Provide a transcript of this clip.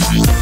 Bye.